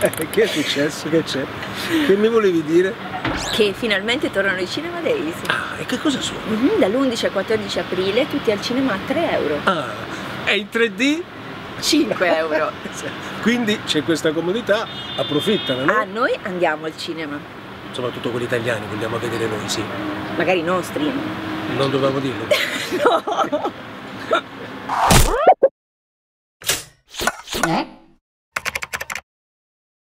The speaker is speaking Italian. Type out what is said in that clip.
Eh, che è successo? Che c'è? Che mi volevi dire? Che finalmente tornano i Cinema Days. Ah, e che cosa sono? Mhm, Dall'11 al 14 aprile tutti al cinema a 3 euro. Ah, e in 3D? 5 euro. Quindi c'è questa comodità, approfittano, no? Ah, noi andiamo al cinema. Soprattutto quelli italiani, vogliamo vedere noi, sì. Magari i nostri. Non dovevamo dirlo. No! Eh?